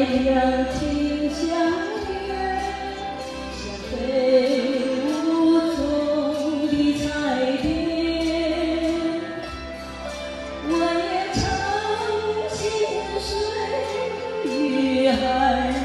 太情，像飞舞中的彩蝶。我也曾心碎女海。